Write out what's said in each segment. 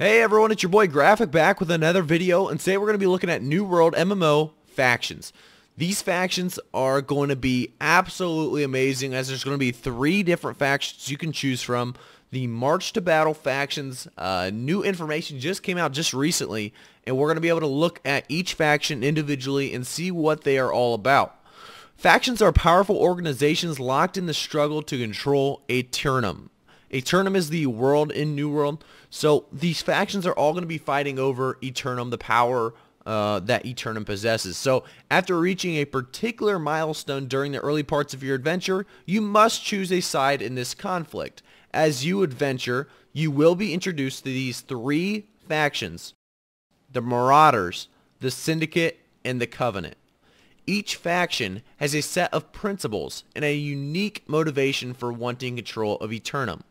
Hey everyone, it's your boy Graphic back with another video, and today we're going to be looking at New World MMO factions. These factions are going to be absolutely amazing as there's going to be three different factions you can choose from. The March to Battle factions, uh, new information just came out just recently, and we're going to be able to look at each faction individually and see what they are all about. Factions are powerful organizations locked in the struggle to control a Aeternum. Aeternum is the world in New World. So these factions are all going to be fighting over Aeternum, the power uh, that Aeternum possesses. So after reaching a particular milestone during the early parts of your adventure, you must choose a side in this conflict. As you adventure, you will be introduced to these three factions, the Marauders, the Syndicate, and the Covenant. Each faction has a set of principles and a unique motivation for wanting control of Aeternum.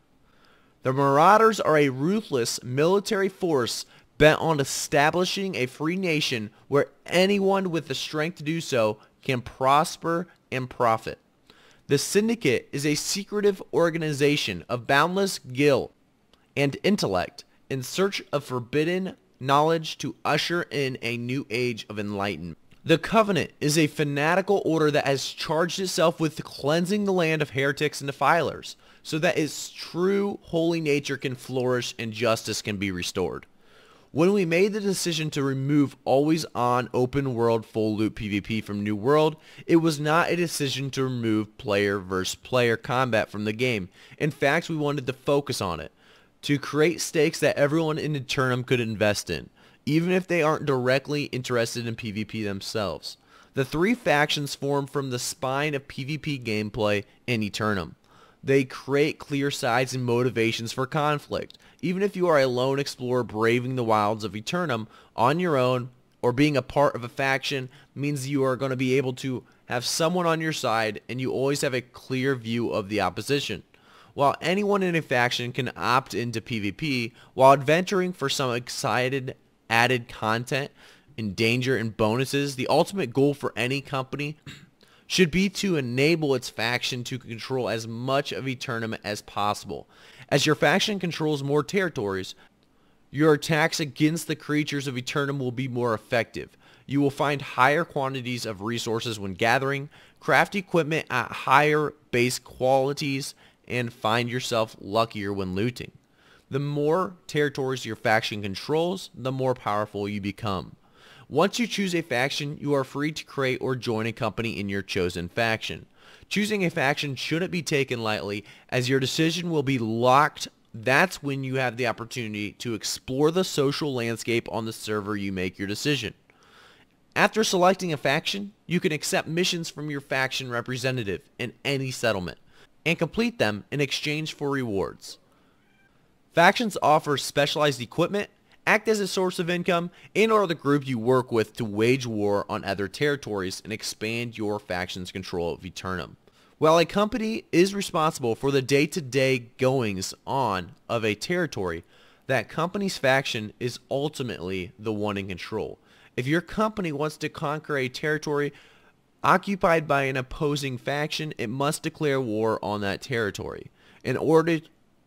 The Marauders are a ruthless military force bent on establishing a free nation where anyone with the strength to do so can prosper and profit. The Syndicate is a secretive organization of boundless guile and intellect in search of forbidden knowledge to usher in a new age of enlightenment. The Covenant is a fanatical order that has charged itself with cleansing the land of heretics and defilers, so that its true holy nature can flourish and justice can be restored. When we made the decision to remove always on open world full loot PvP from New World, it was not a decision to remove player versus player combat from the game. In fact, we wanted to focus on it, to create stakes that everyone in Aeternum could invest in even if they aren't directly interested in PvP themselves. The three factions form from the spine of PvP gameplay in Aeternum. They create clear sides and motivations for conflict. Even if you are a lone explorer braving the wilds of Aeternum on your own or being a part of a faction means you are going to be able to have someone on your side and you always have a clear view of the opposition. While anyone in a faction can opt into PvP, while adventuring for some excited added content and danger and bonuses, the ultimate goal for any company should be to enable its faction to control as much of Aeternum as possible. As your faction controls more territories, your attacks against the creatures of Aeternum will be more effective. You will find higher quantities of resources when gathering, craft equipment at higher base qualities, and find yourself luckier when looting. The more territories your faction controls, the more powerful you become. Once you choose a faction, you are free to create or join a company in your chosen faction. Choosing a faction shouldn't be taken lightly as your decision will be locked. That's when you have the opportunity to explore the social landscape on the server you make your decision. After selecting a faction, you can accept missions from your faction representative in any settlement and complete them in exchange for rewards. Factions offer specialized equipment, act as a source of income, and are the group you work with to wage war on other territories and expand your faction's control of Aeternum. While a company is responsible for the day-to-day goings on of a territory, that company's faction is ultimately the one in control. If your company wants to conquer a territory occupied by an opposing faction, it must declare war on that territory. In order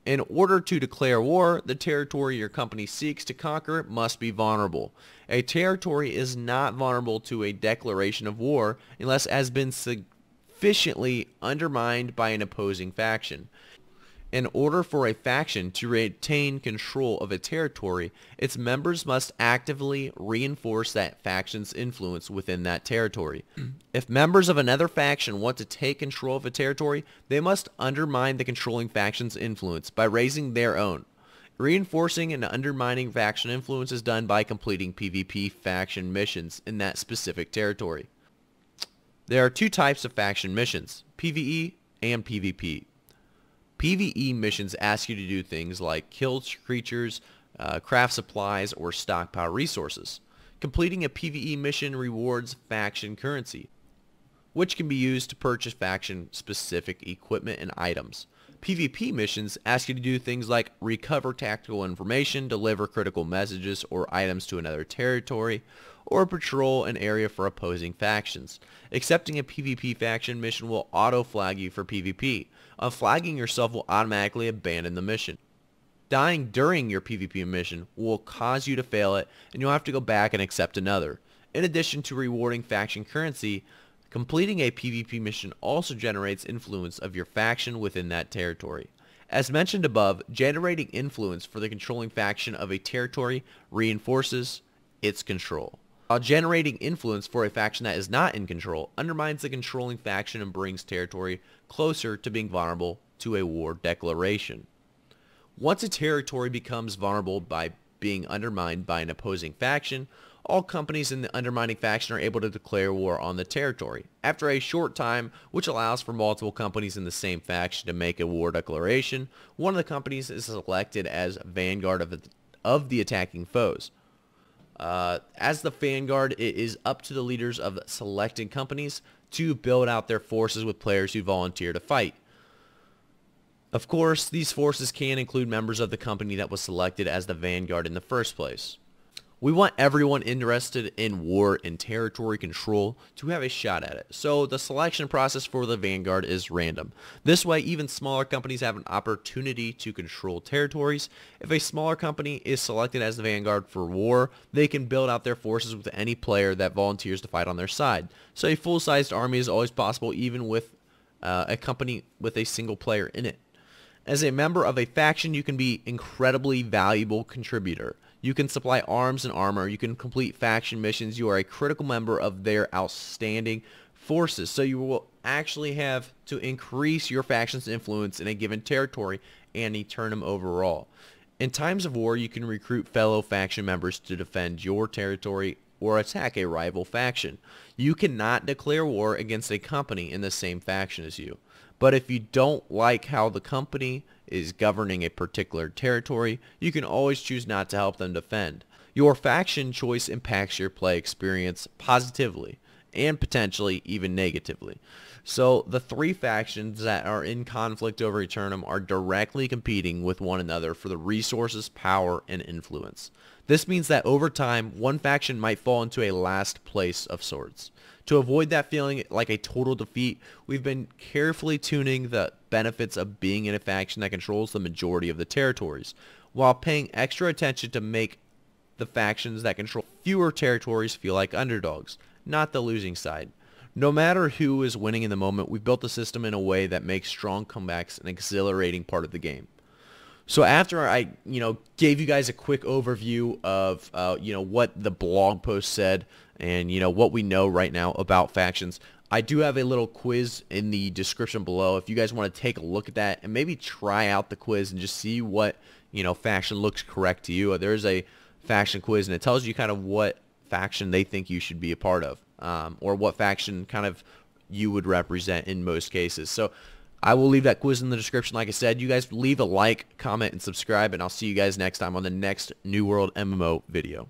in order to declare war, the territory your company seeks to conquer must be vulnerable. A territory is not vulnerable to a declaration of war unless it has been sufficiently undermined by an opposing faction. In order for a faction to retain control of a territory, its members must actively reinforce that faction's influence within that territory. if members of another faction want to take control of a territory, they must undermine the controlling faction's influence by raising their own. Reinforcing and undermining faction influence is done by completing PvP faction missions in that specific territory. There are two types of faction missions, PvE and PvP. PvE missions ask you to do things like kill creatures, uh, craft supplies, or stockpile resources. Completing a PvE mission rewards faction currency, which can be used to purchase faction-specific equipment and items. PvP missions ask you to do things like recover tactical information, deliver critical messages or items to another territory, or patrol an area for opposing factions. Accepting a PvP faction mission will auto-flag you for PvP. Unflagging yourself will automatically abandon the mission. Dying during your PvP mission will cause you to fail it and you'll have to go back and accept another. In addition to rewarding faction currency, completing a PvP mission also generates influence of your faction within that territory. As mentioned above, generating influence for the controlling faction of a territory reinforces its control. While generating influence for a faction that is not in control undermines the controlling faction and brings territory closer to being vulnerable to a war declaration. Once a territory becomes vulnerable by being undermined by an opposing faction, all companies in the undermining faction are able to declare war on the territory. After a short time, which allows for multiple companies in the same faction to make a war declaration, one of the companies is selected as vanguard of the, of the attacking foes. Uh, as the vanguard, it is up to the leaders of selected companies to build out their forces with players who volunteer to fight. Of course, these forces can include members of the company that was selected as the vanguard in the first place. We want everyone interested in war and territory control to have a shot at it. So the selection process for the Vanguard is random. This way, even smaller companies have an opportunity to control territories. If a smaller company is selected as the Vanguard for war, they can build out their forces with any player that volunteers to fight on their side. So a full-sized army is always possible even with uh, a company with a single player in it. As a member of a faction, you can be incredibly valuable contributor. You can supply arms and armor. You can complete faction missions. You are a critical member of their outstanding forces. So you will actually have to increase your faction's influence in a given territory and Aeternum overall. In times of war, you can recruit fellow faction members to defend your territory or attack a rival faction. You cannot declare war against a company in the same faction as you. But if you don't like how the company is governing a particular territory, you can always choose not to help them defend. Your faction choice impacts your play experience positively and potentially even negatively. So the three factions that are in conflict over Aeternum are directly competing with one another for the resources, power, and influence. This means that over time, one faction might fall into a last place of sorts. To avoid that feeling like a total defeat, we've been carefully tuning the benefits of being in a faction that controls the majority of the territories, while paying extra attention to make the factions that control fewer territories feel like underdogs, not the losing side. No matter who is winning in the moment, we've built the system in a way that makes strong comebacks an exhilarating part of the game. So after I, you know, gave you guys a quick overview of, uh, you know, what the blog post said and, you know, what we know right now about factions, I do have a little quiz in the description below if you guys want to take a look at that and maybe try out the quiz and just see what, you know, faction looks correct to you. There's a faction quiz and it tells you kind of what faction they think you should be a part of um, or what faction kind of you would represent in most cases. So I will leave that quiz in the description. Like I said, you guys leave a like, comment, and subscribe, and I'll see you guys next time on the next New World MMO video.